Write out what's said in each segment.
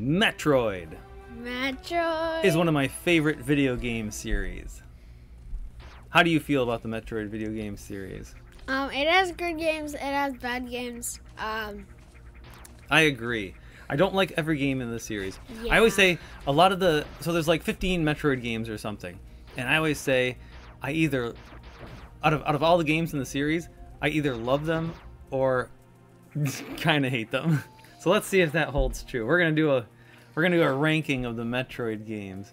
Metroid Metroid is one of my favorite video game series. How do you feel about the Metroid video game series? Um, it has good games. It has bad games. Um, I agree. I don't like every game in the series. I always say a lot of the so there's like 15 Metroid games or something, and I always say I either out of out of all the games in the series, I either love them or kind of hate them. So let's see if that holds true. We're gonna do a we're gonna do a ranking of the Metroid games.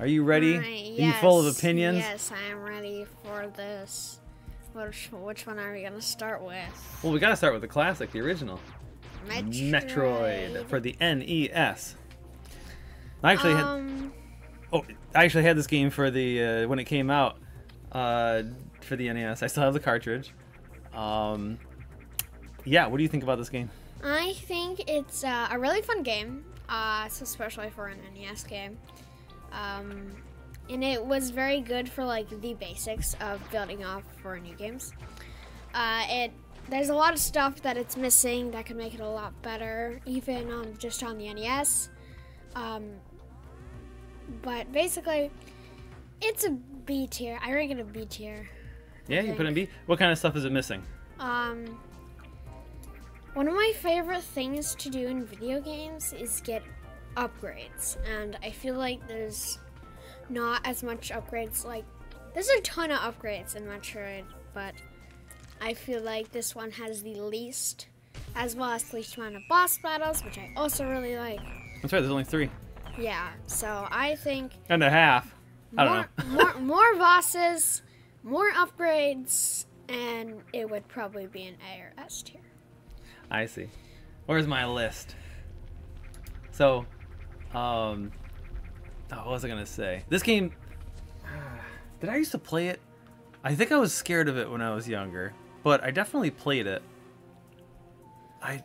Are you ready? alright, Are you full of opinions? Yes, I am ready for this. Which which one are we gonna start with? Well, we gotta start with the classic, the original. Metroid. Metroid for the NES. I actually had um, Oh, I actually had this game for the uh, when it came out uh, for the NES. I still have the cartridge. Um, yeah, what do you think about this game? I think it's uh, a really fun game, uh, especially for an NES game. Um, and it was very good for like the basics of building off for new games. Uh, it there's a lot of stuff that it's missing that could make it a lot better, even on just on the NES. Um, but basically, it's a B tier. I rank it a B tier. Yeah, you put it in B. What kind of stuff is it missing? Um, one of my favorite things to do in video games is get upgrades, and I feel like there's not as much upgrades. Like, there's a ton of upgrades in Metroid, but I feel like this one has the least, as well as the least amount of boss battles, which I also really like. That's right. There's only three Yeah, so I think and a half. I don't know. more, more bosses, more upgrades, and it would probably be an A or S tier. I see. Where's my list? So, um, oh, what was I gonna say? This game. Did I used to play it? I think I was scared of it when I was younger, but I definitely played it. I,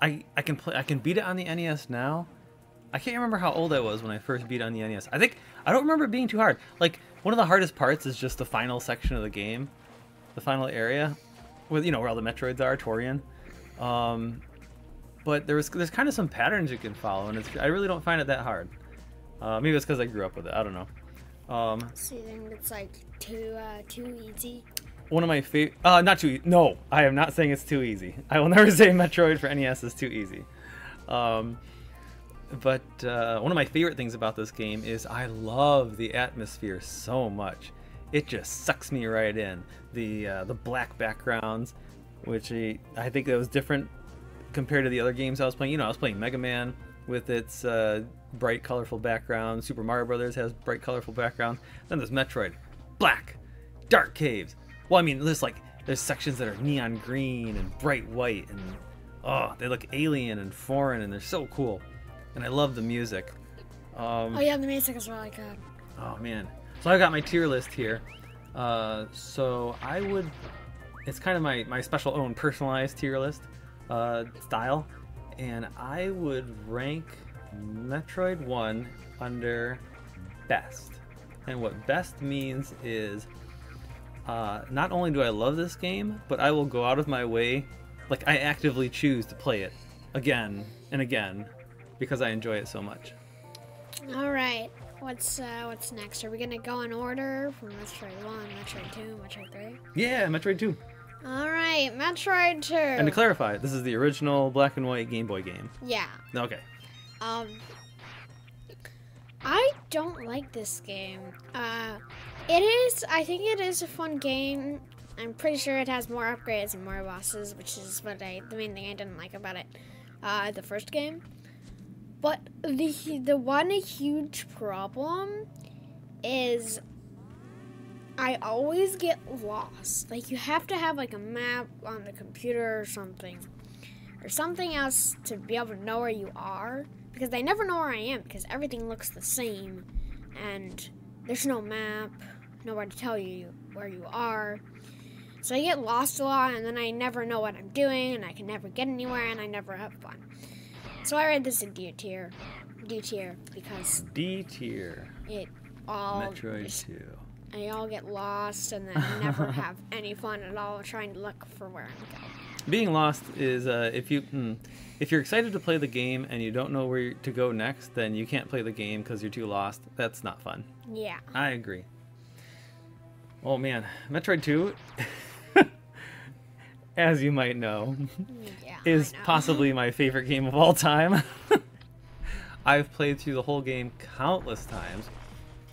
I, I can play. I can beat it on the NES now. I can't remember how old I was when I first beat on the NES. I think I don't remember it being too hard. Like one of the hardest parts is just the final section of the game, the final area, with you know where all the Metroids are, Tourian. Um, but there was there's kind of some patterns you can follow, and it's I really don't find it that hard. Uh, maybe it's because I grew up with it. I don't know. Um, So you think it's like too uh, too easy? one of my favorite. Uh, not too. e- No, I am not saying it's too easy. I will never say Metroid for NES is too easy. Um, but uh, one of my favorite things about this game is I love the atmosphere so much. It just sucks me right in. The uh, the black backgrounds, which I, I think that was different compared to the other games I was playing. You know, I was playing Mega Man with its uh, bright, colorful background. Super Mario Brothers has bright, colorful background. Then there's Metroid, black, dark caves. Well, I mean, there's like there's sections that are neon green and bright white, and oh, they look alien and foreign, and they're so cool. And I love the music. Um, Oh yeah, the music is really good. Oh man. So I got my tier list here. Uh, so I would. It's kind of my my special own personalized tier list uh, style, and I would rank Metroid One under best. And what best means is, uh, not only do I love this game, but I will go out of my way, like I actively choose to play it again and again because I enjoy it so much. All right, what's uh, what's next? Are we gonna go in order from Metroid One, Metroid Two, Metroid Three? Yeah, Metroid Two. All right, Metroid Two. And to clarify, this is the original black and white Game Boy game. yeah. Okay. Um, I don't like this game. Uh, it is. I think it is a fun game. I'm pretty sure it has more upgrades and more bosses, which is what I the main thing I didn't like about it. Uh, the first game. But the the one huge problem is I always get lost. Like you have to have like a map on the computer or something. Or something else to be able to know where you are. Because I never know where I am because everything looks the same and there's no map, nowhere to tell you where you are. So I get lost a lot and then I never know what I'm doing and I can never get anywhere and I never have fun. So I read this in D tier. D tier because D tier. it all Metroid 2. I all get lost and then never have any fun at all trying to look for where I'm going. being lost is uh, if you hmm, if you're excited to play the game and you don't know where to go next, then you can't play the game because you're too lost. That's not fun. Yeah. I agree. Oh man, Metroid 2, as you might know, Yeah. is know. possibly my favorite game of all time. I've played through the whole game countless times.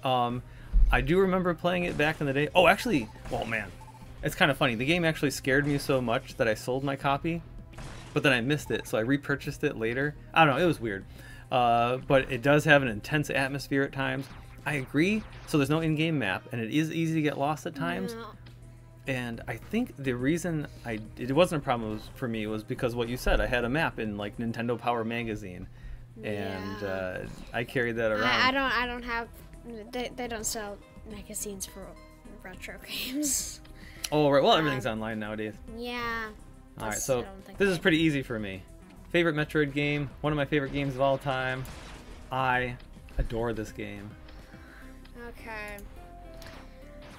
Um, I do remember playing it back in the day. Oh, actually, oh man, it's kind of funny. The game actually scared me so much that I sold my copy, but then I missed it, so I repurchased it later. I don't know, it was weird. Uh, but it does have an intense atmosphere at times. I agree. So there's no in-game map, and it is easy to get lost at times No. and I think the reason I it wasn't a problem for me was because what you said. I had a map in like Nintendo Power magazine, and Yeah. uh, I carried that around. I, I don't. I don't have. They, they don't sell magazines for retro games. oh right, well everything's um, online nowadays. Yeah. All right, so I this is pretty easy for me. Favorite Metroid game, one of my favorite games of all time. I adore this game. Okay.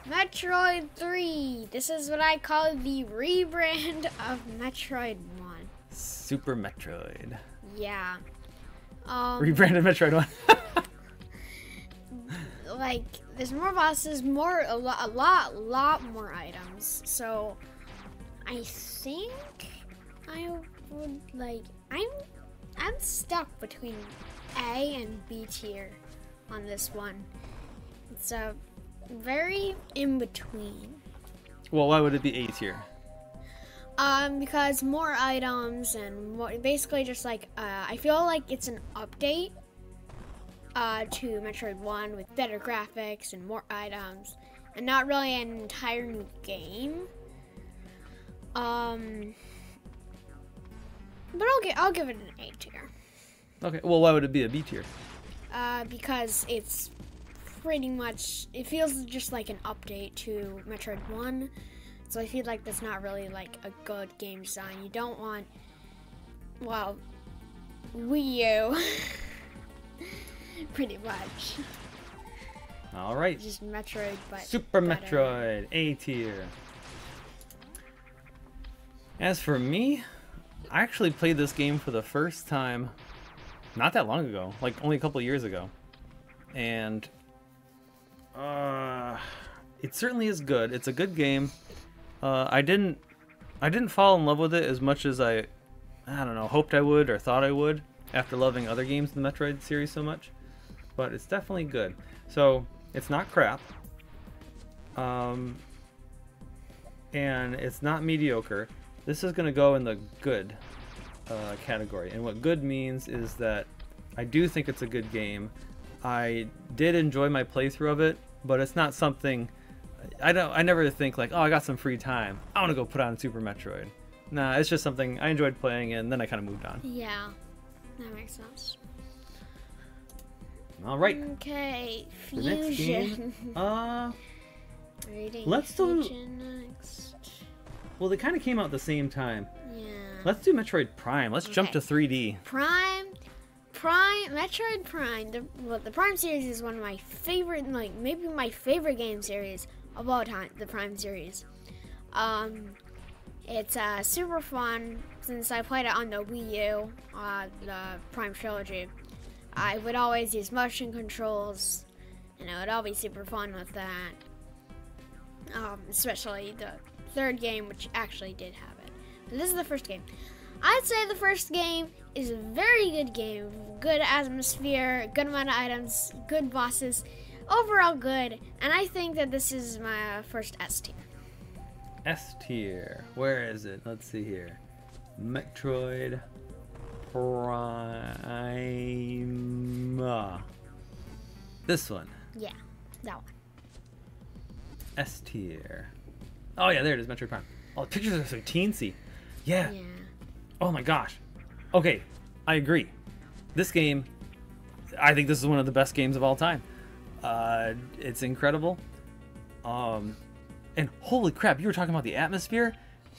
Metroid 3. This is what I call the rebrand of Metroid 1. Super Metroid, Yeah. Um, rebranded Metroid One. like there's more bosses, more a lot, a lot, lot more items. So I think I would like I'm I'm stuck between A and B tier on this one. It's a very in between. well, why would it be A tier? Um, because more items and more, basically just like uh, I feel like it's an update uh, to Metroid One with better graphics and more items, and not really an entire new game. Um, but I'll give I'll give it an A tier Okay, well, why would it be a B tier? uh, because it's pretty much it feels just like an update to Metroid One. So I feel like that's not really like a good game design. You don't want, well, Wii U, pretty much All right, just Metroid, but Super better. Metroid, A tier. As for me, I actually played this game for the first time not that long ago, like only a couple years ago. And uh it certainly is good. It's a good game. Uh I didn't I didn't fall in love with it as much as I I don't know, hoped I would or thought I would after loving other games in the Metroid series so much. But it's definitely good. So, it's not crap. Um, and it's not mediocre. This is going to go in the good uh, category. And what good means is that I do think it's a good game. I did enjoy my playthrough of it, but it's not something I don't. I never think like, oh, I got some free time. I want to go put on Super Metroid. Nah, it's just something I enjoyed playing, and then I kind of moved on. Yeah, that makes sense. All right, Okay, the next game. fusion. Uh, Reading let's do- next. well, they kind of came out at the same time. Yeah. Let's do Metroid Prime. Let's jump to 3D. Prime, Prime, Metroid Prime. The well, the Prime series is one of my favorite, like maybe my favorite game series of all time. The Prime series. Um, it's uh, super fun since I played it on the Wii U, uh, the Prime trilogy. I would always use motion controls, and it would all be super fun with that. Um, especially the third game, which actually did have it. But this is the first game. I'd say the first game is a very good game. Good atmosphere, good amount of items, good bosses. Overall good. And I think that this is my first S tier. S tier. Where is it? Let's see here. Metroid Prime. This one. Yeah, that one. S tier. Oh yeah, there it is. Metroid Prime. Oh, the pictures are so teensy. Yeah. Yeah. Oh my gosh. Okay, I agree. This game, I think this is one of the best games of all time. Uh, it's incredible. Um, and holy crap, you were talking about the atmosphere.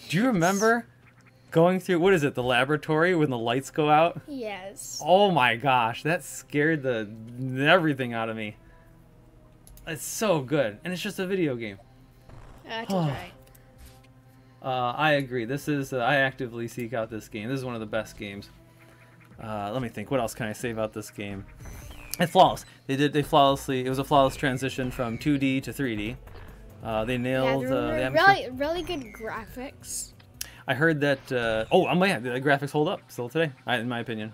Do you remember going through what is it, the laboratory when the lights go out? Yes. Oh my gosh, that scared the everything out of me. It's so good, and it's just a video game. That's Oh. right. Uh, I agree. This is uh, I actively seek out this game. This is one of the best games. Uh, let me think. What else can I say about this game? It's flawless. They did. They flawlessly. It was a flawless transition from 2D to 3D. Uh, they nailed uh, re- really, really good graphics. I heard that. Uh, oh, oh yeah, the graphics hold up still today, in my opinion.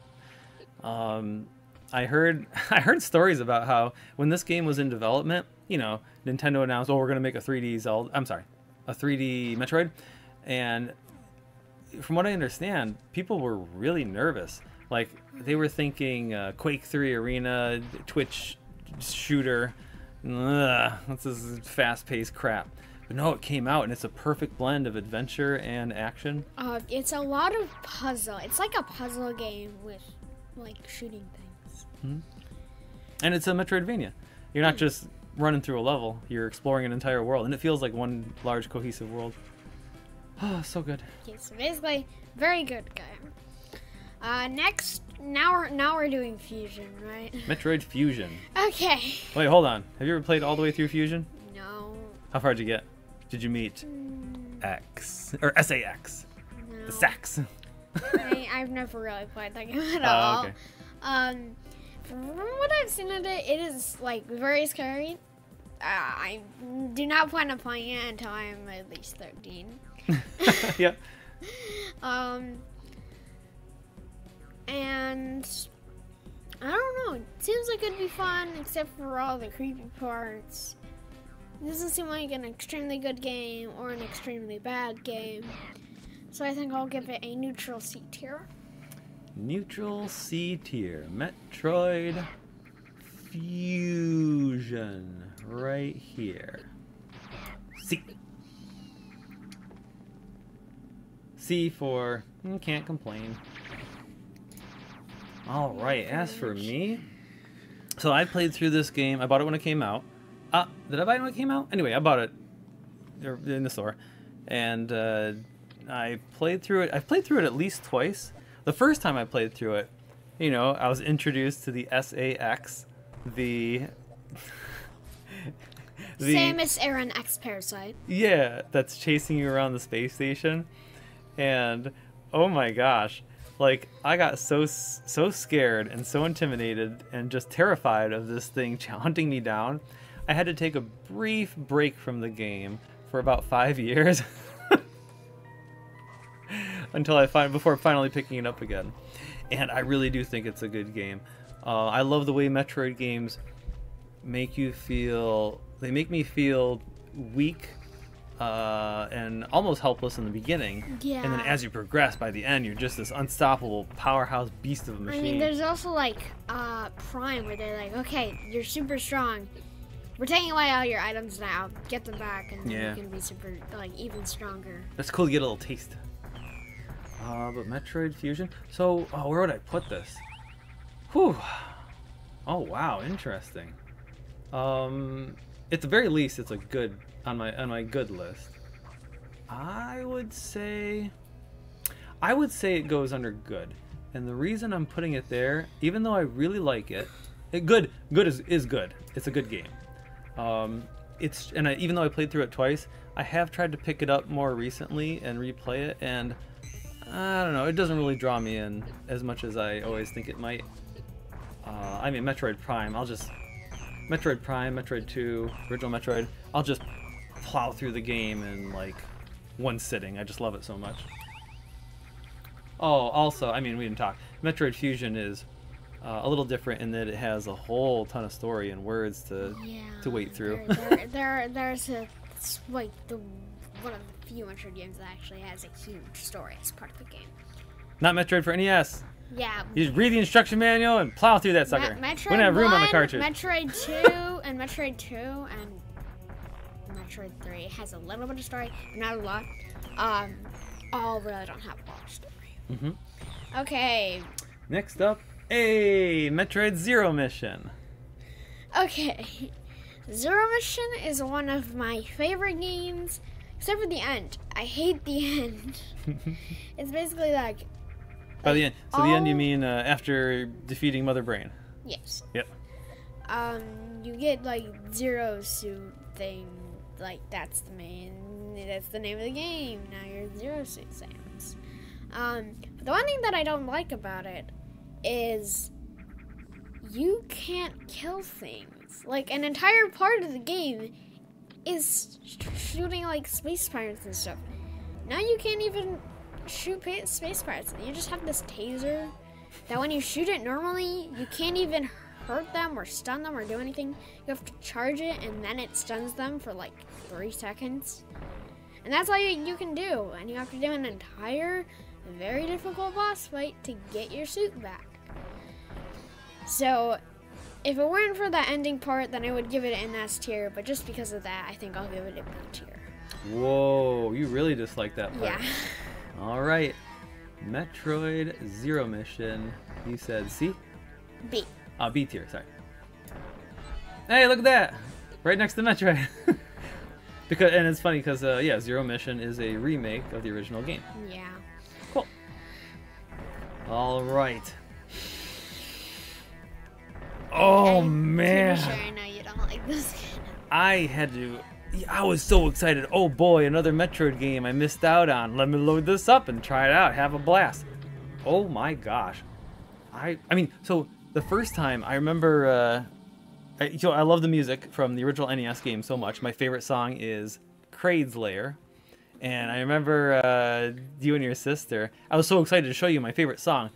Um, I heard I heard stories about how when this game was in development, you know, Nintendo announced, "Oh, we're gonna make a 3D Zelda." I'm sorry, a 3D Metroid, and from what I understand, people were really nervous. Like they were thinking uh, Quake 3 Arena, Twitch shooter. Ugh, this is fast-paced crap. But no, it came out and it's a perfect blend of adventure and action. Uh, it's a lot of puzzle. It's like a puzzle game with like shooting things. And it's a Metroidvania. You're not just running through a level, you're exploring an entire world. And it feels like one large cohesive world. Oh, so good. Okay, so basically, very good game. Uh, next, now we're now we're doing fusion, right? Metroid Fusion. Okay. Wait, hold on. Have you ever played all the way through Fusion? No. How far did you get? Did you meet X or SA-X? no. The SA-X. I, I've never really played that game at Oh, all. okay. Um, from what I've seen of it, it is like very scary. Uh, I do not plan on playing it until I'm at least thirteen. yeah. Um, and I don't know. It seems like it'd be fun, except for all the creepy parts. Doesn't seem like an extremely good game or an extremely bad game. So I think I'll give it a neutral C tier. Neutral C tier. Metroid Fusion. Right here. C. C for mm, can't complain. All right. As for me, so I played through this game. I bought it when it came out. Uh, did I buy it when it came out? Anyway, I bought it in the store, and uh, I played through it. I've played through it at least twice. The first time I played through it, you know, I was introduced to the SA-X, the the Samus Aran X Parasite. yeah, that's chasing you around the space station, and oh my gosh, like I got so so scared and so intimidated and just terrified of this thing hunting me down. I had to take a brief break from the game for about five years until I find before finally picking it up again. And I really do think it's a good game. Uh, I love the way Metroid games make you feel. They make me feel weak uh, and almost helpless in the beginning. And then as you progress, by the end, you're just this unstoppable powerhouse beast of a machine. I mean, there's also like uh, Prime, where they're like, okay, you're super strong. We're taking away all your items now. Get them back, and then Yeah. you can be super, like, even stronger. That's cool to get a little taste. Uh, but Metroid Fusion. So, oh, where would I put this? Whew. Oh wow, interesting. Um, at the very least, it's a good on my on my good list. I would say, I would say it goes under good, and the reason I'm putting it there, even though I really like it, it good good is is good. It's a good game. Um, it's and I, even though I played through it twice, I have tried to pick it up more recently and replay it, and I don't know, it doesn't really draw me in as much as I always think it might. Uh, I mean, Metroid Prime, I'll just Metroid Prime, Metroid 2, original Metroid. I'll just plow through the game in like one sitting. I just love it so much. Oh, also, I mean, we didn't talk. Metroid Fusion is uh, a little different in that it has a whole ton of story and words to Yeah. to wait through. There, there, there there's a, it's like the one of the few Metroid games that actually has a huge story as part of the game. Not Metroid for NES. Yeah. You just read the instruction manual and plow through that Me- sucker. Metroid we don't have room 1, on the cartridge. Metroid 2 and Metroid 2 and Metroid 3 has a little bit of story, but not a lot. Um, all really don't have a lot of story. hmm Okay, Next up, a Metroid Zero Mission. okay. Zero Mission is one of my favorite games, except for the end. I hate the end. It's basically like, By the end, so the end you mean uh, after defeating Mother Brain? yes. Yep. Um, you get like zero suit thing, like that's the main. that's the name of the game. Now you're Zero Suit Samus. Um, the one thing that I don't like about it is you can't kill things. Like an entire part of the game is sh- shooting like space pirates and stuff. Now you can't even shoot space pirates. You just have this taser that when you shoot it normally, you can't even hurt them or stun them or do anything. You have to charge it and then it stuns them for like three seconds. And that's all you, you can do. And you have to do an entire, very difficult boss fight to get your suit back. So, if it weren't for that ending part, then I would give it an S tier. But just because of that, I think I'll give it a B tier. Whoa, you really dislike that part. Yeah. All right. Metroid Zero Mission. You said C? B. Uh, B tier, sorry. Hey, look at that! Right next to Metroid. because and it's funny because uh, yeah, Zero Mission is a remake of the original game. Yeah. Cool. All right. Oh I'm man, sure I know you don't like this game. I had to. I was so excited. Oh boy, another Metroid game I missed out on. Let me load this up and try it out. Have a blast. Oh my gosh. I I mean, so the first time I remember uh I, you know, I love the music from the original NES game so much. My favorite song is Kraid's Lair. And I remember uh, you and your sister. I was so excited to show you my favorite song,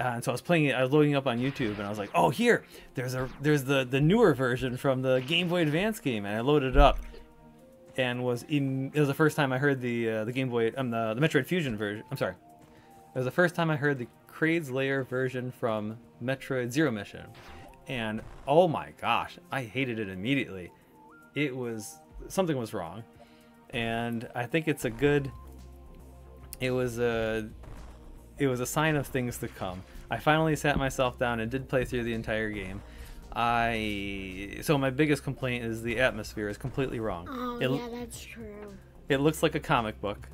uh, and so I was playing it. I was loading up on YouTube, and I was like, "Oh, here! There's a there's the the newer version from the Game Boy Advance game." And I loaded it up, and was in. It was the first time I heard the uh, the Game Boy um the the Metroid Fusion version. I'm sorry, it was the first time I heard the Kraid's Lair version from Metroid Zero Mission, and oh my gosh, I hated it immediately. It was something was wrong, and I think it's a good. It was a, it was a sign of things to come. I finally sat myself down and did play through the entire game. I so my biggest complaint is the atmosphere is completely wrong. Oh, it, yeah, that's true. it looks like a comic book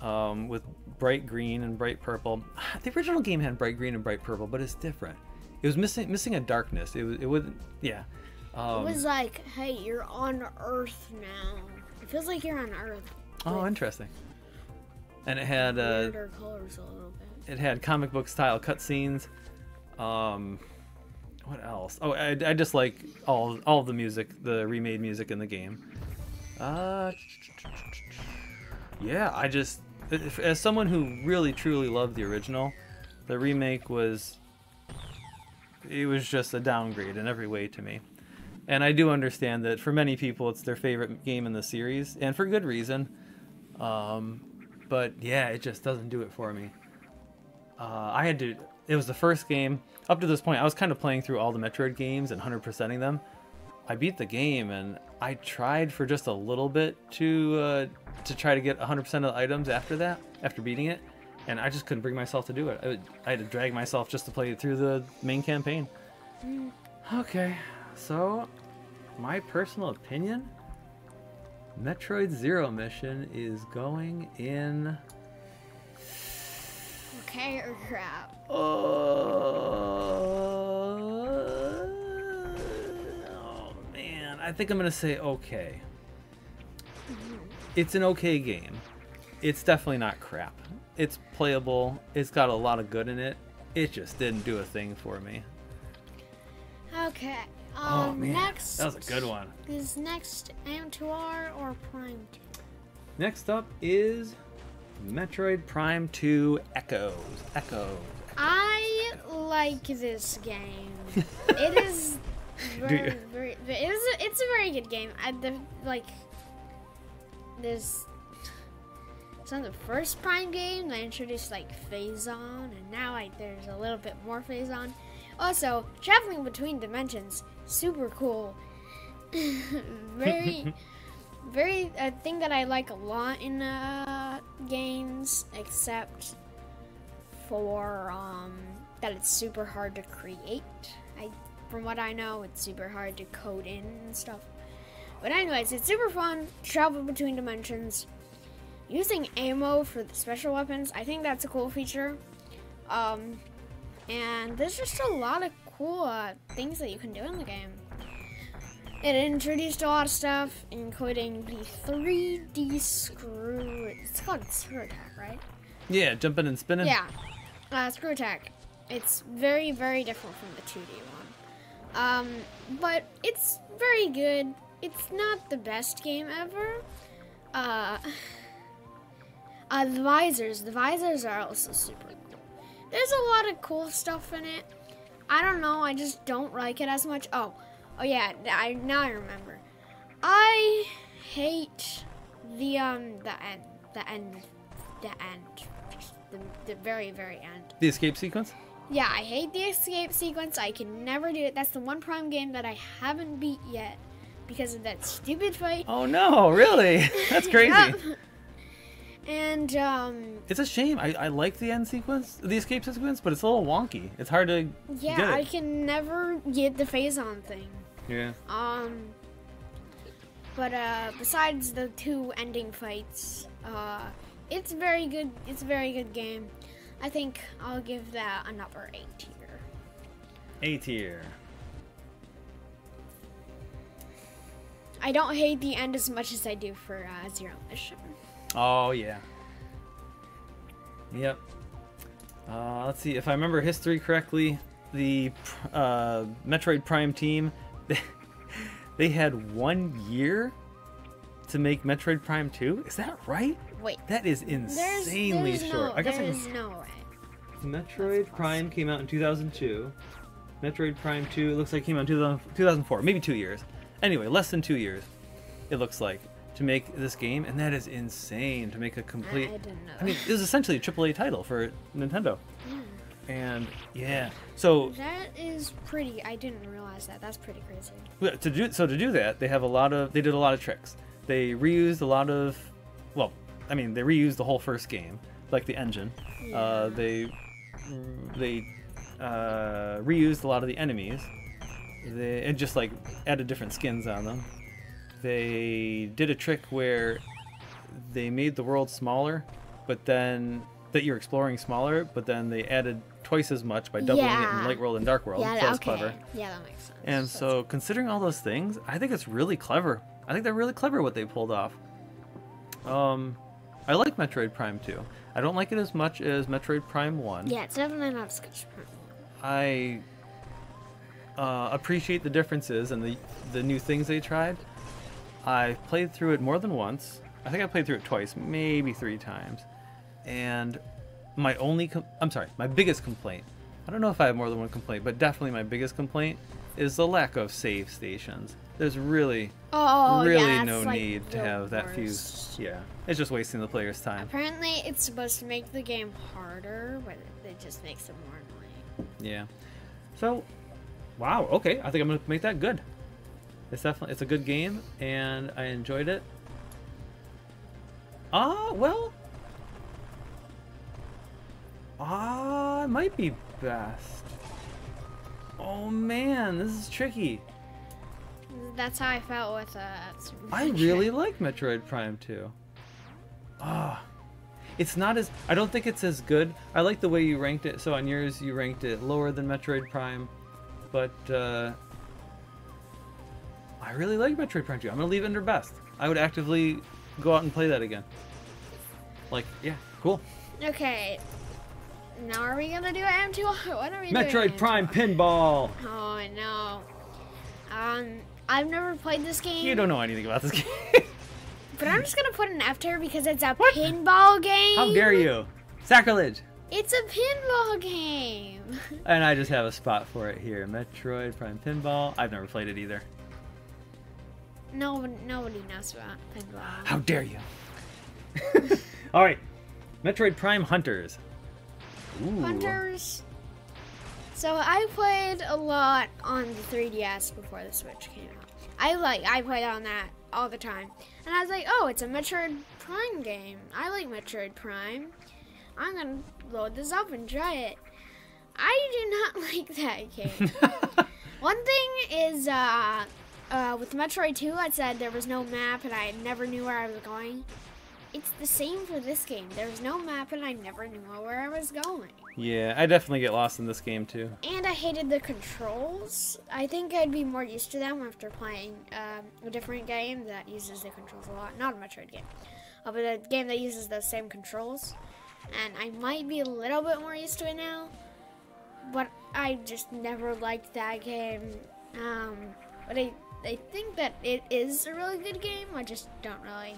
um, with bright green and bright purple. The original game had bright green and bright purple, but it's different. It was missing missing a darkness. It was it would yeah. Um, it was like, hey, you're on Earth now. It feels like you're on Earth. oh, interesting. And it had uh, colors a little bit. It had comic book style cutscenes. Um, what else? Oh, I, I just like all all the music, the remade music in the game. Uh, yeah, I just if- as someone who really truly loved the original, the remake was it was just a downgrade in every way to me. And I do understand that for many people it's their favorite game in the series, and for good reason. Um, but yeah, it just doesn't do it for me. Uh, I had to. It was the first game. Up to this point, I was kind of playing through all the Metroid games and 100%ing them. I beat the game, and I tried for just a little bit to uh, to try to get 100% of the items after that, after beating it, and I just couldn't bring myself to do it. I, would, I had to drag myself just to play through the main campaign. Okay, so my personal opinion, Metroid Zero Mission is going in. Okay, or crap. Uh, oh man, I think I'm gonna say okay. It's an okay game. It's definitely not crap. It's playable. It's got a lot of good in it. It just didn't do a thing for me. Okay. Um, oh man, next that was a good one. is next M2R or Prime 2? Next up is Metroid Prime 2 Echoes. Echoes. I like this game. it is very, very, it is a, it's a very good game. I the, like there's it's not the first Prime game. They introduced like Phazon, and now like there's a little bit more Phazon. Also, traveling between dimensions, super cool. very, very a thing that I like a lot in uh, games, except for um, that it's super hard to create. I, from what I know, it's super hard to code in and stuff. But anyways, it's super fun. Travel between dimensions. Using ammo for the special weapons, I think that's a cool feature. Um, and there's just a lot of cool uh, things that you can do in the game. It introduced a lot of stuff, including the 3D screw. It's called screw attack, right? Yeah, jumping and spinning. Yeah, uh, screw attack. It's very, very different from the 2D one. Um, but it's very good. It's not the best game ever. Uh, uh, the visors. The visors are also super cool. There's a lot of cool stuff in it. I don't know. I just don't like it as much. Oh, oh yeah. I now I remember. I hate the um the end the end the end the, the very very end. The escape sequence? Yeah, I hate the escape sequence. I can never do it. That's the one Prime game that I haven't beat yet because of that stupid fight. Oh no, really? That's crazy. Yep. And um It's a shame. I, I like the end sequence, the escape sequence, but it's a little wonky. It's hard to yeah, get it. I can never get the Phazon thing. Yeah. Um but uh besides the two ending fights, uh it's very good. It's a very good game. I think I'll give that another 8 tier. A tier. I don't hate the end as much as I do for uh, Zero Mission. Oh yeah. Yep. Uh, let's see if I remember history correctly. The uh, Metroid Prime team, they, had one year to make Metroid Prime 2. Is that right? Wait. That is insanely there's short. no, I guess I there's can... no way. Metroid Prime came out in 2002. Metroid Prime 2 it looks like it came out in 2000 2004, maybe two years. Anyway, less than two years. It looks like to make this game, and that is insane to make a complete. I didn't know. I mean, it was essentially a AAA title for Nintendo. And yeah, so that is pretty. I didn't realize that. That's pretty crazy. yeah, to do so to do that, they have a lot of they did a lot of tricks. They reused a lot of, well, I mean, they reused the whole first game, like the engine. Uh, they they uh, reused a lot of the enemies. They and just like added different skins on them. They did a trick where they made the world smaller, but then that you're exploring smaller, but then they added twice as much by doubling it in Light World and Dark World. yeah, so that's okay. clever. Yeah, that makes sense. And That's- so, considering all those things, I think it's really clever. I think they're really clever what they pulled off. Um, I like Metroid Prime 2. I don't like it as much as Metroid Prime 1. yeah, it's definitely not as good as Prime. 1. I uh, appreciate the differences and the the new things they tried. I played through it more than once. I think I played through it twice, maybe three times. And my only, com- I'm sorry, my biggest complaint. I don't know if I have more than one complaint, but definitely my biggest complaint is the lack of save stations. There's really, Oh, really yeah, no like, need to have that few. Yeah, it's just wasting the player's time. Apparently, it's supposed to make the game harder, but it just makes it more annoying. Yeah. So, wow. Okay, I think I'm gonna make that good. It's definitely it's a good game, and I enjoyed it. Ah, well. Ah, it might be best. Oh man, this is tricky. That's how I felt with uh. Super I really like Metroid Prime 2. Ah. It's not as I don't think it's as good. I like the way you ranked it. So on yours you ranked it lower than Metroid Prime, but uh I really like Metroid Prime 2. I'm going to leave it under best. I would actively go out and play that again. Like, yeah, cool. Okay. Now are we gonna do M2? What are we doing? Metroid Prime Pinball. Oh no. Um, I've never played this game. You don't know anything about this game. But I'm just gonna put an F there because it's a What? pinball game. How dare you? Sacrilege. It's a pinball game. And I just have a spot for it here. Metroid Prime Pinball. I've never played it either. No, nobody knows about pinball. How dare you? All right, Metroid Prime Hunters. Ooh. Hunters. So I played a lot on the 3DS before the Switch came out. I like I played on that all the time, and I was like, oh, it's a Metroid Prime game. I like Metroid Prime. I'm gonna load this up and try it. I do not like that game. One thing is, uh, uh, with Metroid 2, I said there was no map and I never knew where I was going. It's the same for this game. There's no map, and I never knew where I was going. Yeah, I definitely get lost in this game too. And I hated the controls. I think I'd be more used to them after playing um, a different game that uses the controls a lot. Not a Metroid game, uh, but a game that uses those same controls. And I might be a little bit more used to it now. But I just never liked that game. Um, but I, I think that it is a really good game. I just don't really,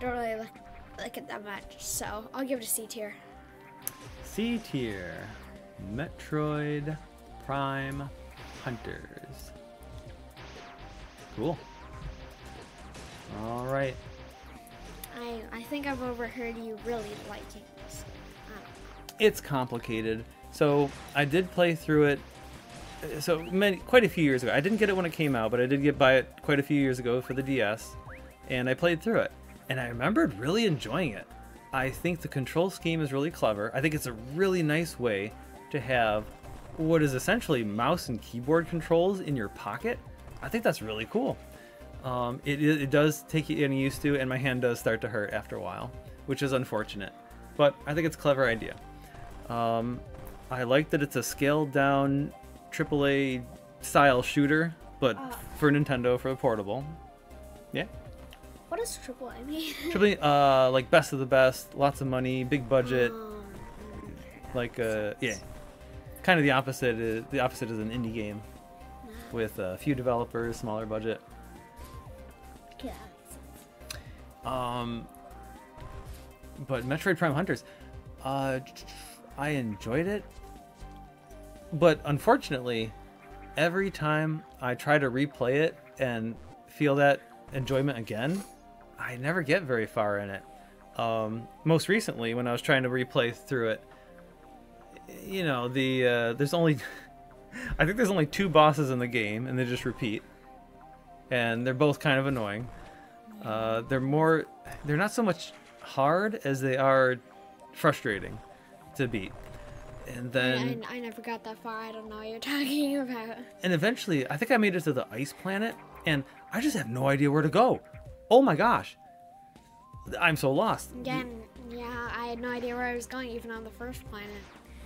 don't really like, like it that much. So I'll give it a C tier. C tier Metroid Prime Hunters. Cool. All right. I, I think I've overheard you really liking this. It's complicated. So I did play through it. uh, So many, quite a few years ago. I didn't get it when it came out, but I did get by it quite a few years ago for the DS, and I played through it. And I remembered really enjoying it. I think the control scheme is really clever. I think it's a really nice way to have what is essentially mouse and keyboard controls in your pocket. I think that's really cool. Um, it, it does take you getting used to, and my hand does start to hurt after a while, which is unfortunate. But I think it's a clever idea. Um, I like that it's a scaled down AAA style shooter, but Ah. for Nintendo for the portable. What does triple A mean? AAA, uh, like best of the best, lots of money, big budget, Um, like uh, yeah. Kind of the opposite. Is, the opposite is an indie game with a few developers, smaller budget. yeah. Um, but Metroid Prime Hunters, uh, I enjoyed it, but unfortunately, every time I try to replay it and feel that enjoyment again, I never get very far in it. Um, most recently, when I was trying to replay through it, you know, the uh, there's only, I think there's only two bosses in the game, and they just repeat, and they're both kind of annoying. Uh, they're more, they're not so much hard as they are frustrating to beat. And then, I, I never got that far. I don't know what you're talking about. and eventually, I think I made it to the ice planet, and I just have no idea where to go. Oh my gosh, I'm so lost. Again, yeah, I had no idea where I was going, even on the first planet.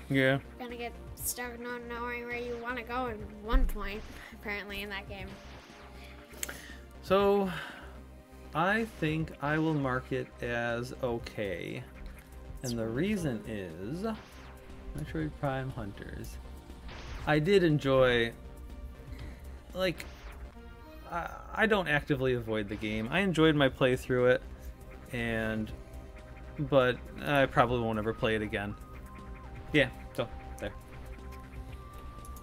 Yeah. You're gonna get stuck not knowing where you want to go at one point, apparently, in that game. So, I think I will mark it as okay. And the reason is Metroid Prime Hunters. I did enjoy, like, I, I don't actively avoid the game. I enjoyed my play through it, and, but I probably won't ever play it again. Yeah, so, there.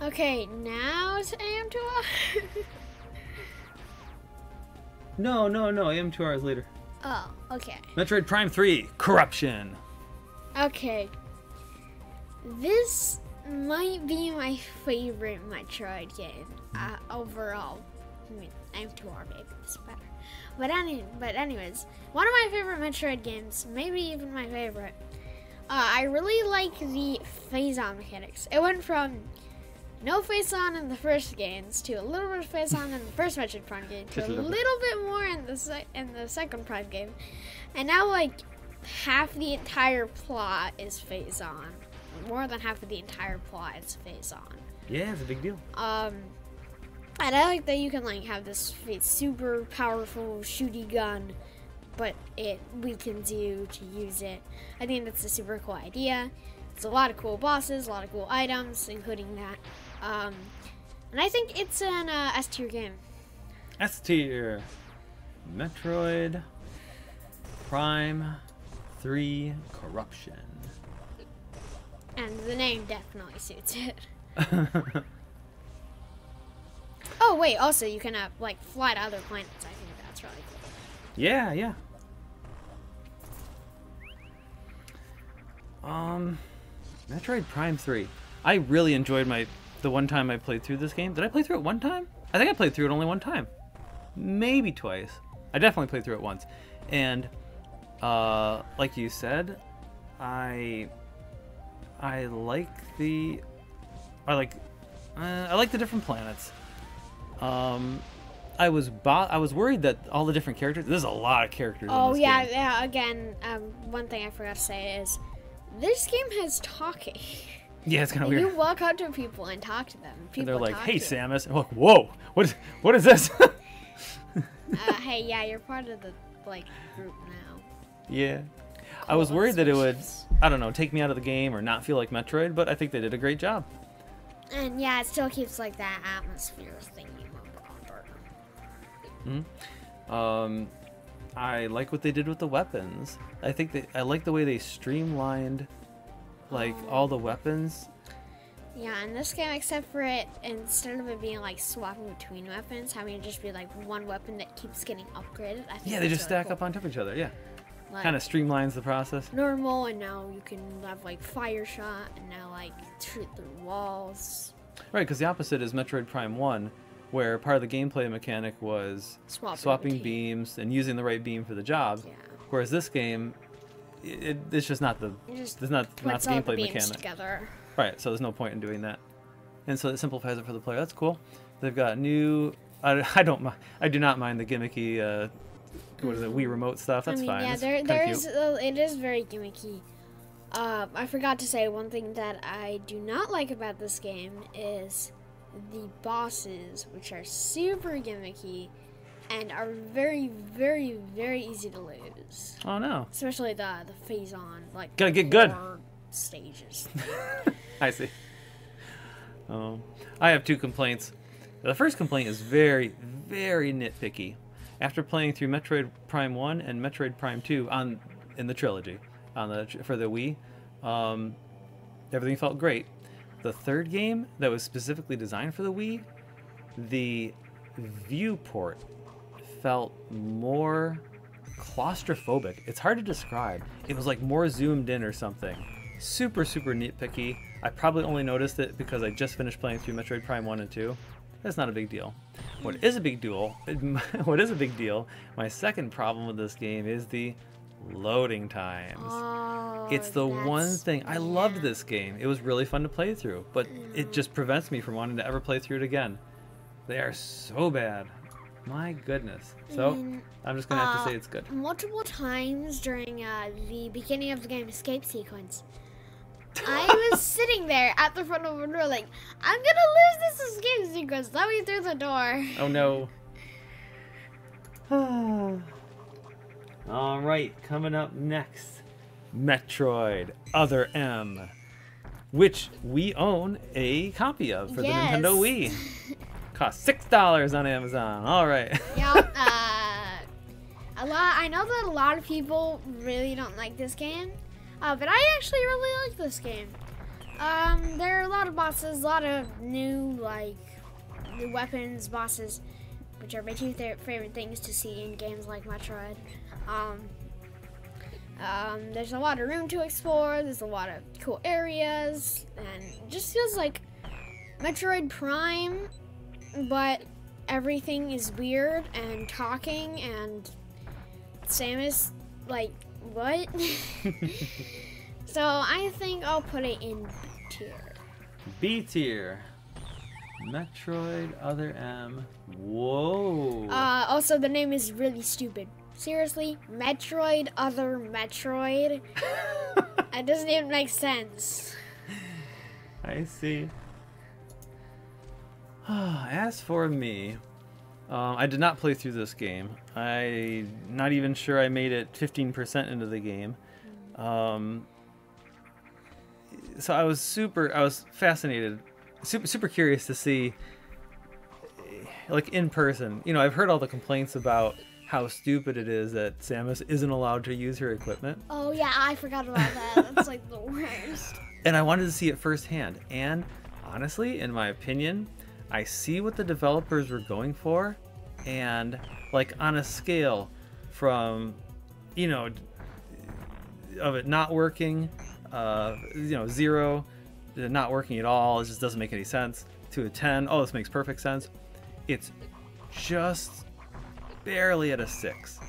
Okay, now to AM2R. No, no, no, I am two hours later. oh, okay. Metroid Prime 3 Corruption. Okay. This might be my favorite Metroid game uh, overall. I mean, AM2R maybe it's better. But any, but anyways, one of my favorite Metroid games, maybe even my favorite. Uh, I really like the Phazon mechanics. It went from no Phazon in the first games to a little bit of Phazon in the first Metroid Prime game to a little little bit. more in the in the second Prime game, and now like half the entire plot is Phazon. More than half of the entire plot is Phazon. Yeah, it's a big deal. Um, and I like that you can like have this super powerful shooty gun, but it weakens you to use it. I think that's a super cool idea. It's a lot of cool bosses, a lot of cool items, including that. Um, and I think it's an uh, S tier game. S tier. Metroid Prime 3 Corruption. And the name definitely suits it. Oh wait, also you can uh, like fly to other planets. I think that's really cool. yeah, yeah. Um, Metroid Prime 3. I really enjoyed my the one time I played through this game. Did I play through it one time? I think I played through it only one time. Maybe twice. I definitely played through it once. And uh like you said, I I like the I like uh, I like the different planets. Um I was bo- I was worried that all the different characters. There's a lot of characters. Oh yeah, game. yeah. Again, um, one thing I forgot to say is this game has talking. yeah, it's kind of weird. You walk up to people and talk to them. People And they're like, "Hey. Samus." I'm like, "Whoa, what? Is, what is this?" Uh, hey, yeah, you're part of the like group now. yeah. I was Cool, worried that it would. I don't know, take me out of the game or not feel like Metroid, but I think they did a great job. And yeah, it still keeps like that atmosphere thing. Um, I like what they did with the weapons. I think they, I like the way they streamlined, like all the weapons. Yeah, in this game, except for it, instead of it being like swapping between weapons, having it just be like one weapon that keeps getting upgraded. I think Yeah, they just really stack cool. up on top of each other. Yeah, Like, kind of streamlines the process. normal, and now you can have like fire shot, and now like shoot through walls, Right, because the opposite is Metroid Prime One, where part of the gameplay mechanic was swapping, swapping beams and using the right beam for the job. Yeah, Whereas this game, it, it's just not the just it's not not the the gameplay beams mechanic. together. Right, so there's no point in doing that. And so it simplifies it for the player. That's cool. They've got new. I, I don't. I do not mind the gimmicky. Uh, what is it? Wii remote stuff. That's I mean, fine. yeah, there there is uh, it is very gimmicky. Uh, I forgot to say one thing that I do not like about this game is the bosses, which are super gimmicky and are very, very, very easy to lose. Oh no! Especially the the Phazon like Gotta get good. stages. I see. Um, I have two complaints. The first complaint is very, very nitpicky. After playing through Metroid Prime One and Metroid Prime Two on in the trilogy on the for the Wii, um, everything felt great. The third game that was specifically designed for the Wii, the viewport felt more claustrophobic. It's hard to describe. It was like more zoomed in or something. Super, super nitpicky. I probably only noticed it because I just finished playing through Metroid Prime 1 and 2. That's not a big deal. What is a big deal, what is a big deal, my second problem with this game is the loading times. oh, It's the one thing I loved this game. It was really fun to play through, but it just prevents me from wanting to ever play through it again. They are so bad. My goodness. So I'm just gonna have to uh, say it's good. multiple times during uh, the beginning of the game escape sequence. I was sitting there at the front of the door, like, I'm gonna lose this escape sequence. Let me through the door. Oh no. All right, coming up next, Metroid Other M, which we own a copy of for Yes. the Nintendo Wii. Cost six dollars on Amazon. All right. yeah, uh, a lot. I know that a lot of people really don't like this game, uh, but I actually really like this game. Um, there are a lot of bosses, a lot of new like new weapons, bosses, which are my two th- favorite things to see in games like Metroid. Um, um, there's a lot of room to explore. There's a lot of cool areas, and it just feels like Metroid Prime, but everything is weird and talking, and Samus, like, what? so I think I'll put it in B tier. B tier. Metroid Other M. Whoa. Uh, also, the name is really stupid. Seriously, Metroid, other Metroid. it doesn't even make sense. I see. As for me, um, I did not play through this game. I'm not even sure I made it 15% into the game. Um, so I was super, I was fascinated, super, super curious to see, like in person. You know, I've heard all the complaints about how stupid it is that Samus isn't allowed to use her equipment. Oh yeah, I forgot about that. That's like the worst. and I wanted to see it firsthand. And honestly, in my opinion, I see what the developers were going for, and like on a scale from, you know, of it not working, uh, you know, zero, not working at all, it just doesn't make any sense, to a 10, oh, this makes perfect sense. It's just barely at a six.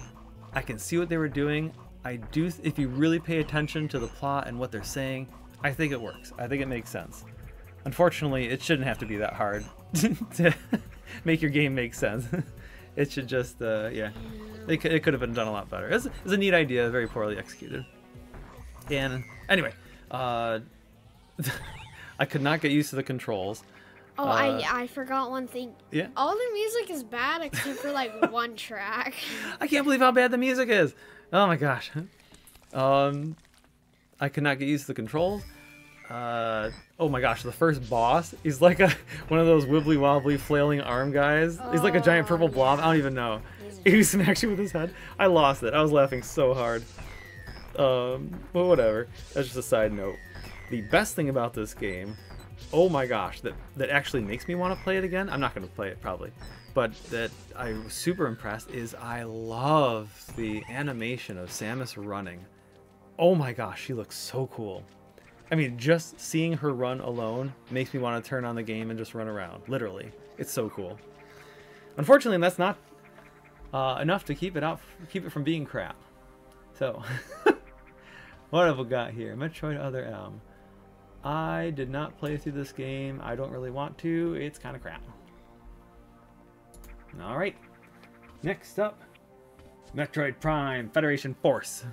I can see what they were doing. I do, if you really pay attention to the plot and what they're saying, I think it works. I think it makes sense. Unfortunately, it shouldn't have to be that hard to make your game make sense. it should just, uh, yeah. It could, it could have been done a lot better. It's, a neat idea, very poorly executed. And anyway, uh, I could not get used to the controls. Oh, Uh, I I forgot one thing. Yeah. All the music is bad except for like one track. I can't believe how bad the music is. Oh my gosh. Um, I could not get used to the controls. Uh, oh my gosh, the first boss, is like a one of those wibbly wobbly flailing arm guys. He's like a giant Oh, purple blob. yeah. I don't even know. He smacks you with his head. I lost it. I was laughing so hard. Um, but whatever. That's just a side note. The best thing about this game, oh my gosh, that that actually makes me want to play it again. I'm not going to play it probably, but that I was super impressed is I love the animation of Samus running. Oh my gosh, she looks so cool. I mean, just seeing her run alone makes me want to turn on the game and just run around. Literally, it's so cool. Unfortunately, that's not uh, enough to keep it out, keep it from being crap. So, what have we got here? Metroid Other M. I did not play through this game. I don't really want to. It's kind of crap. All right. Next up, Metroid Prime Federation Force.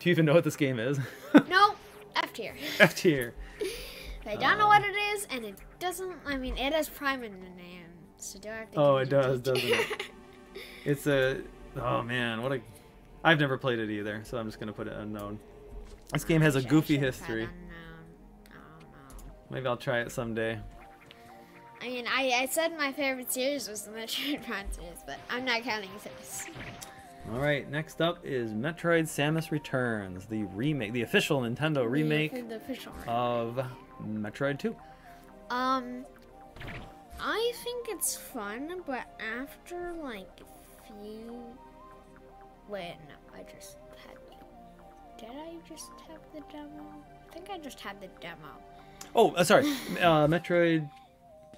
Do you even know what this game is? no, F tier. F tier. I don't know what um, it is, and it doesn't. I mean, it has Prime in the name, so do I have to? Oh, it does, doesn't it? It's a. Oh man, what a. I've never played it either, so I'm just gonna put it unknown. This game has a goofy history. Maybe I'll try it someday. I mean, I, I said my favorite series was the Metroid Prime series, but I'm not counting this. All right, next up is Metroid: Samus Returns, the remake, the official Nintendo remake the official of Metroid 2. Um, I think it's fun, but after like a few. Wait, no, I just had. Did I just have the demo? I think I just had the demo. Oh, uh, sorry, uh, Metroid: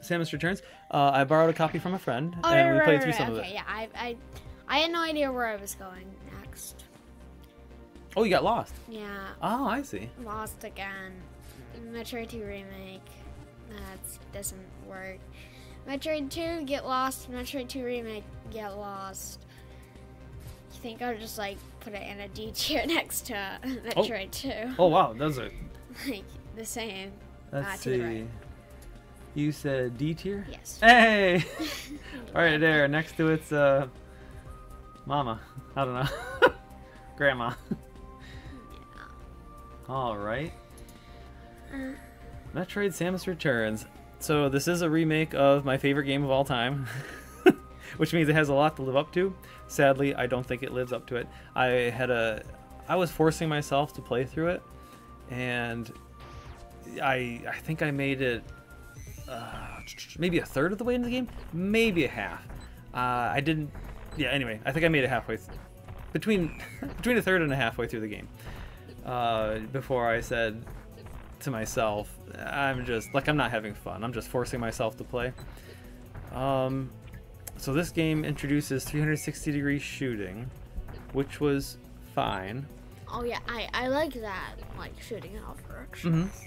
Samus Returns. Uh, I borrowed a copy from a friend, Oh, and right, we played right, through right, some okay, of it. yeah, I, I, I had no idea where I was going next. Oh, you got lost. Yeah, Oh, I see. lost again. Metroid 2 remake. That doesn't work. Metroid 2, get lost. Metroid 2 remake, get lost. You think I'll just like put it in a D tier next to Metroid 2? Oh wow, those are. like the same. Let's the see. right. You said D tier. Yes. Hey! right there, next to it's uh, Mama. I don't know, Grandma. All right. Uh, Metroid: Samus Returns. So this is a remake of my favorite game of all time, which means it has a lot to live up to. Sadly, I don't think it lives up to it. I had a, I was forcing myself to play through it, and I I think I made it uh, maybe a third of the way into the game, maybe a half. Uh, I didn't. Yeah. Anyway, I think I made it halfway. Th- between between a third and a halfway through the game, uh, before I said to myself, I'm just like I'm not having fun. I'm just forcing myself to play. Um, so this game introduces 360 degree shooting, which was fine. oh yeah, I, I like that, like shooting in all directions. Mhm.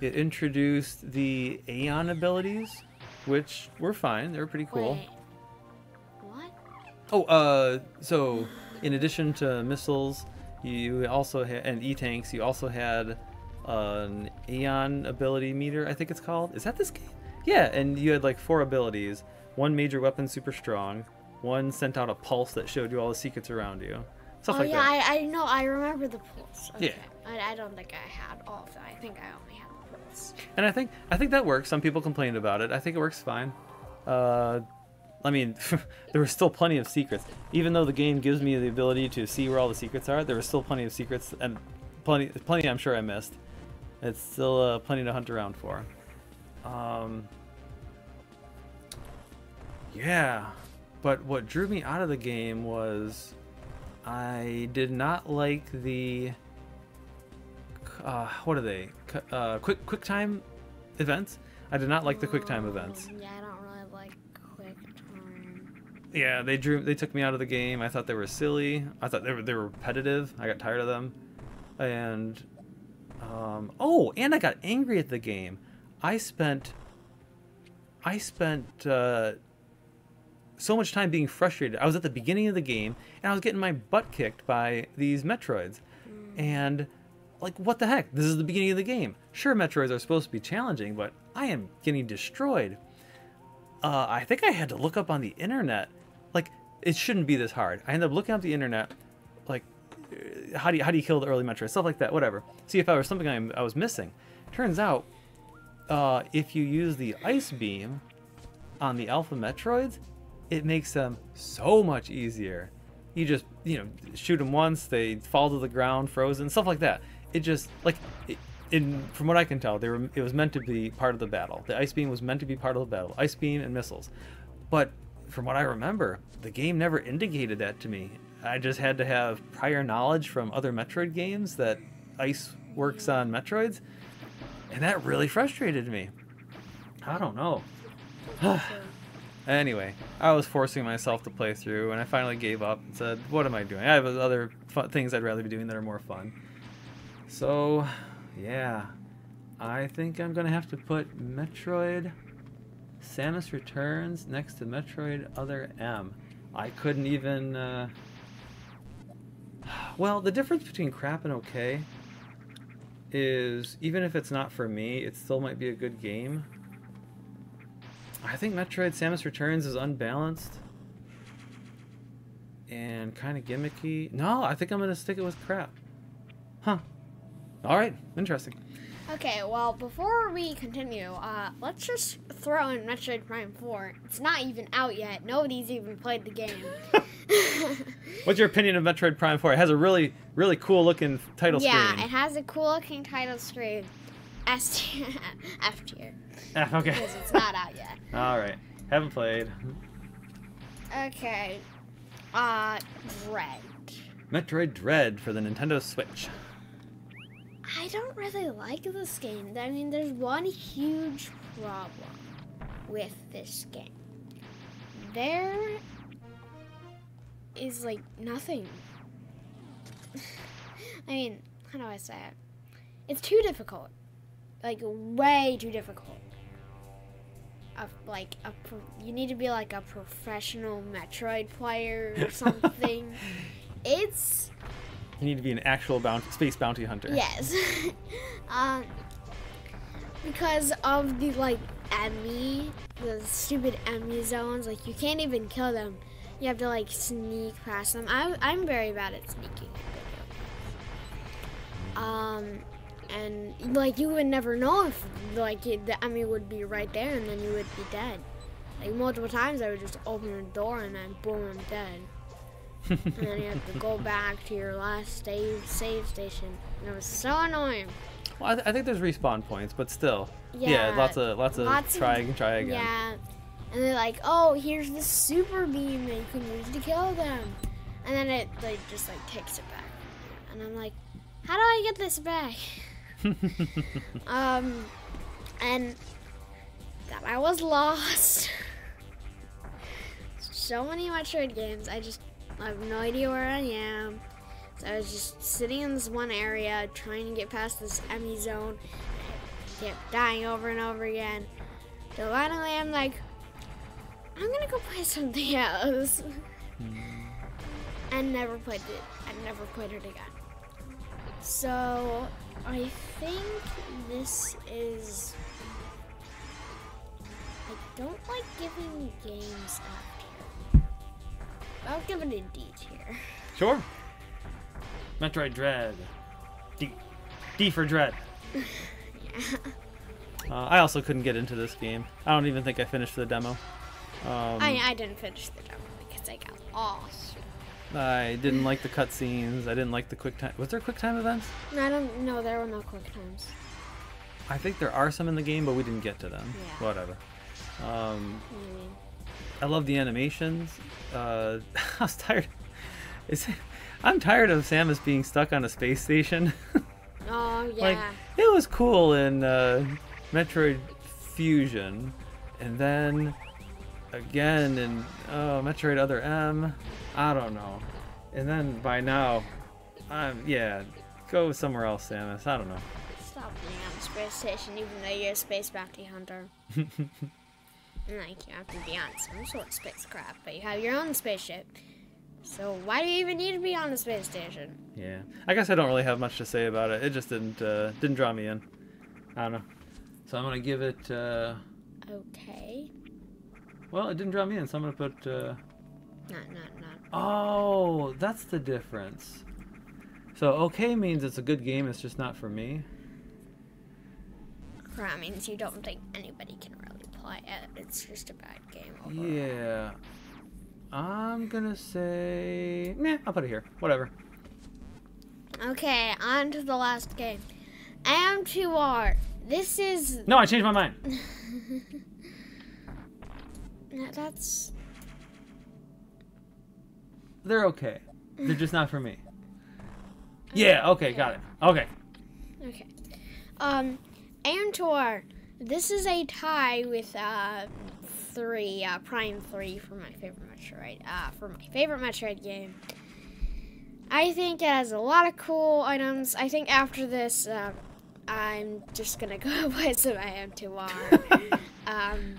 It introduced the Aeon abilities, which were fine. They were pretty cool. Wait. What? Oh, uh, so in addition to missiles, you also had and e-tanks. You also had an Aeon ability meter. I think it's called. Is that this game? Yeah, and you had like four abilities. One major weapon, super strong. One sent out a pulse that showed you all the secrets around you. Stuff oh like yeah, that. I, I know. I remember the pulse. Yeah. I, I don't think I had all of that. I think I only had And I think I think that works. Some people complained about it. I think it works fine. Uh, I mean, there were still plenty of secrets. Even though the game gives me the ability to see where all the secrets are, there were still plenty of secrets and plenty, plenty I'm sure I missed. It's still uh, plenty to hunt around for. Um, yeah, but what drew me out of the game was I did not like the uh, what are they? Uh, quick quick time events. I did not like the quick time events. Um, Yeah, I don't really like quick time. Yeah, they drew they took me out of the game. I thought they were silly. I thought they were they were repetitive. I got tired of them. And um, oh, and I got angry at the game. I spent I spent uh, so much time being frustrated. I was at the beginning of the game and I was getting my butt kicked by these Metroids. And like what the heck? This is the beginning of the game. Sure Metroids are supposed to be challenging, but I am getting destroyed. Uh, I think I had to look up on the internet. Like it shouldn't be this hard. I end up looking up the internet like uh, how do you how do you kill the early Metroid? Stuff like that, whatever. See if I was something I, I was missing. Turns out uh, if you use the ice beam on the alpha Metroids, it makes them so much easier. You just, you know, shoot them once, they fall to the ground, frozen, stuff like that. It just, like, in, from what I can tell, they were, it was meant to be part of the battle. The ice beam was meant to be part of the battle. Ice beam and missiles. But from what I remember, the game never indicated that to me. I just had to have prior knowledge from other Metroid games that ice works on Metroids, and that really frustrated me. I don't know. Anyway, I was forcing myself to play through, and I finally gave up and said, "What am I doing? I have other things I'd rather be doing that are more fun." So, yeah, I think I'm gonna have to put Metroid Samus Returns next to Metroid Other M. I couldn't even. Uh... Well, the difference between crap and okay is even if it's not for me, it still might be a good game. I think Metroid Samus Returns is unbalanced and kind of gimmicky. No, I think I'm going to stick it with crap. Huh. All right, interesting. Okay, well, before we continue, uh, let's just throw in Metroid Prime 4. It's not even out yet. Nobody's even played the game. What's your opinion of Metroid Prime 4? It has a really, really cool looking title yeah, screen. Yeah, it has a cool looking title screen. S tier. F tier. Ah, okay. Because it's not out yet. All right. Haven't played. Okay. Uh, Dread. Metroid Dread for the Nintendo Switch. I don't really like this game. I mean, there's one huge problem with this game. There is like nothing. I mean, how do I say it? It's too difficult. Like way too difficult. Like a you need to be like a professional Metroid player or something. it's You need to be an actual bounty, space bounty hunter. Yes. um, because of the like EMMI, the stupid EMMI zones, like you can't even kill them. You have to like sneak past them. I'm I'm very bad at sneaking. Um, and like you would never know if like the EMMI would be right there, and then you would be dead. Like multiple times, I would just open the door and then boom, I'm dead. And then you have to go back to your last save save station. And it was so annoying. Well, I, th- I think there's respawn points, but still. Yeah, lots of lots of lots of- try and try again. Yeah. And they're like, oh, here's the super beam that you can use to kill them. And then it like just like takes it back. And I'm like, how do I get this back? um, and that I was lost. so many Metroid games, I just I have no idea where I am. So I was just sitting in this one area trying to get past this EMMI zone. Kept dying over and over again. So finally I'm like, I'm gonna go play something else. and never played it. I never played it again. So I think this is. I don't like giving games tier. I'll give it a D tier. Sure. Metroid Dread. D. D for Dread. yeah. Uh, I also couldn't get into this game. I don't even think I finished the demo. Um, I, I didn't finish the demo because I got lost. I didn't like the cutscenes. I didn't like the quick time. Was there quick time events? I don't know. There were no quick times. I think there are some in the game, but we didn't get to them. Yeah. Whatever. Um, Maybe. I love the animations. Uh, I was tired. It's, I'm tired of Samus being stuck on a space station. Oh yeah. like it was cool in uh, Metroid Fusion, and then again in oh, Metroid Other M. I don't know. And then by now, I'm yeah, go somewhere else, Samus. I don't know. Stop being on a space station, even though you're a space bounty hunter. like you have to be on some sort of spacecraft, but you have your own spaceship. So why do you even need to be on the space station? Yeah, I guess I don't really have much to say about it. It just didn't uh, didn't draw me in. I don't know. So I'm gonna give it. Uh, Okay. well, it didn't draw me in, so I'm gonna put. Uh, Not, not, not. oh, that's the difference. So okay means it's a good game. It's just not for me. That means you don't think anybody can really play it. It's just a bad game. Overall. Yeah. I'm gonna say. Meh, I'll put it here. Whatever. Okay, on to the last game. AM2R. This is. No, I changed my mind. That's. They're okay. They're just not for me. Yeah, okay, got it. Okay. Okay. Um, AM2R. This is a tie with uh three, uh, Prime three for my favorite Metroid. Uh, for my favorite Metroid game. I think it has a lot of cool items. I think after this, uh, I'm just gonna go play some AM2R. um,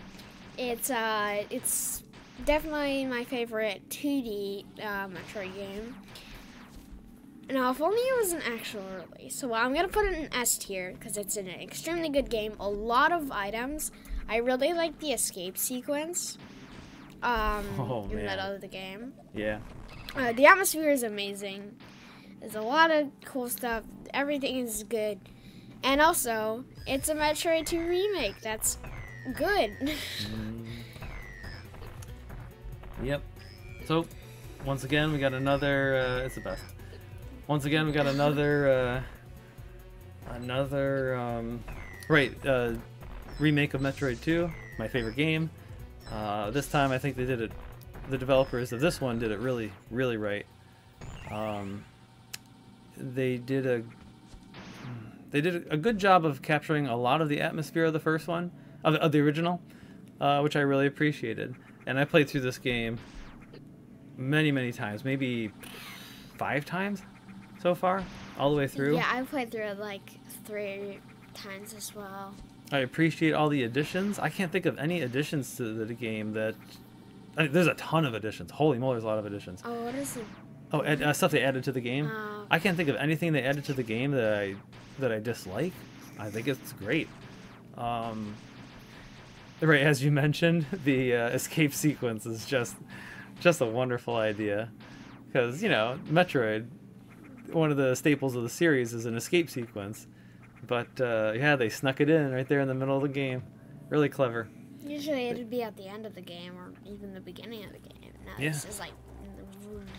it's uh, it's definitely my favorite 2D uh, Metroid game. Now, if only it was an actual release. So I'm gonna put it in S tier because it's an extremely good game. A lot of items. I really like the escape sequence. Um, Oh, in the middle of the game. Yeah. Uh, the atmosphere is amazing. There's a lot of cool stuff. Everything is good. And also, it's a Metroid 2 remake. That's good. Mm. Yep. So, once again, we got another. Uh, it's the best. Once again, we got another. Uh, another. Um, right. Uh, remake of Metroid 2, my favorite game. Uh, this time, I think they did it. The developers of this one did it really, really right. Um, they did a. They did a good job of capturing a lot of the atmosphere of the first one, of, of the original, uh, which I really appreciated. And I played through this game many, many times, maybe five times so far, all the way through. yeah, I played through it like three times as well. I appreciate all the additions. I can't think of any additions to the, game that. I mean, there's a ton of additions. Holy moly, there's a lot of additions. Oh, what is it? Oh, and, uh, stuff they added to the game. Oh. I can't think of anything they added to the game that I that I dislike. I think it's great. Um, right, as you mentioned, the uh, escape sequence is just just a wonderful idea because you know Metroid, one of the staples of the series is an escape sequence, but uh, yeah, they snuck it in right there in the middle of the game. Really clever. Usually it'd be at the end of the game or even the beginning of the game. Now Yeah. this is like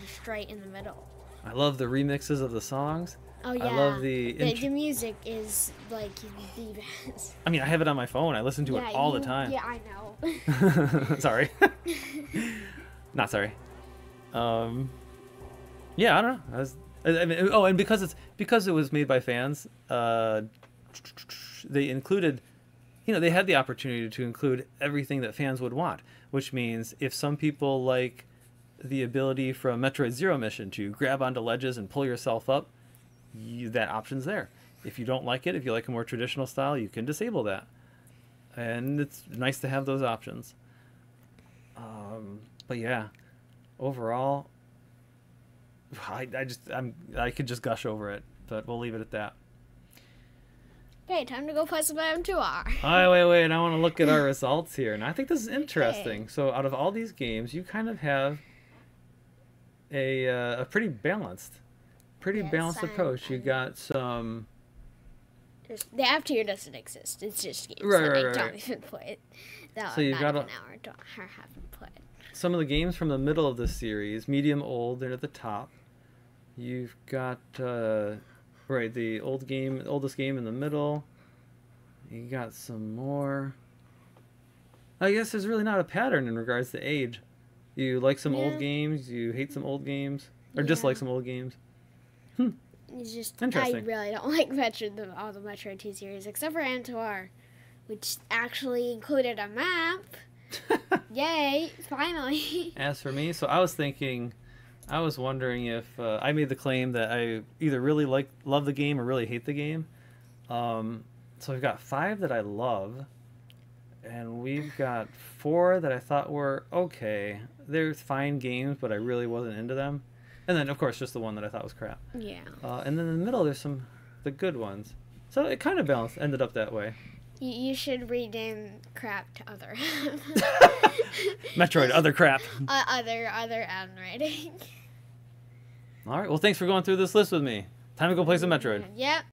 straight in the middle. I love the remixes of the songs. Oh yeah. I love the. the, the music is like the best. I mean, I have it on my phone. I listen to yeah, it all you- the time. Yeah, I know. sorry. Not sorry. Um, yeah, I don't know. I was, I mean, oh, and because it's because it was made by fans, uh, they included, you know, they had the opportunity to include everything that fans would want. Which means if some people like the ability from Metroid Zero Mission to grab onto ledges and pull yourself up, you, that option's there. If you don't like it, if you like a more traditional style, you can disable that. And it's nice to have those options. Um, but yeah, overall, I, I just I'm I could just gush over it, but we'll leave it at that. okay, time to go play some M2R. Oh wait wait, I want to look at our results here, and I think this is interesting. So out of all these games, you kind of have a uh, a pretty balanced, pretty Yes, balanced I'm- approach. You I'm- got some. There's- The F tier doesn't exist. It's just games Right, that right, I right, don't even play. That So you've got a- even hour don't haven't played. some of the games from the middle of the series, medium, old, they're at the top. You've got uh, right the old game, oldest game in the middle. You got some more. I guess there's really not a pattern in regards to age. You like some Yeah. old games, you hate some old games, or Yeah. dislike some old games. It's just I really don't like Metroid the, all the Metroid 2 series except for AM2R, which actually included a map. Yay! Finally. As for me, so I was thinking, I was wondering if uh, I made the claim that I either really like love the game or really hate the game. Um, so I've got five that I love, and we've got four that I thought were okay. They're fine games, but I really wasn't into them. And then, of course, just the one that I thought was crap. Yeah. Uh, and then in the middle, there's some the good ones. So it kind of balanced, ended up that way. You, you should rename crap to other. Metroid, other crap. uh, other other N rating. All right. Well, thanks for going through this list with me. Time to go play some Metroid. Yep.